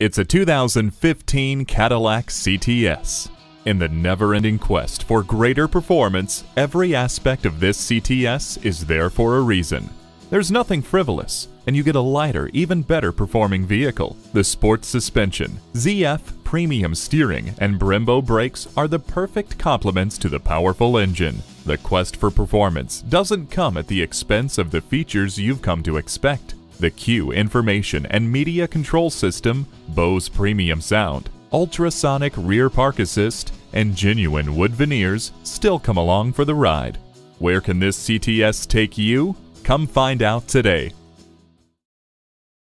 It's a 2015 Cadillac CTS. In the never-ending quest for greater performance, every aspect of this CTS is there for a reason. There's nothing frivolous, and you get a lighter, even better performing vehicle. The sports suspension, ZF premium steering, and Brembo brakes are the perfect complements to the powerful engine. The quest for performance doesn't come at the expense of the features you've come to expect the CUE information and media control system, Bose premium sound, ultrasonic rear park assist, and genuine wood veneers still come along for the ride. Where can this CTS take you? Come find out today.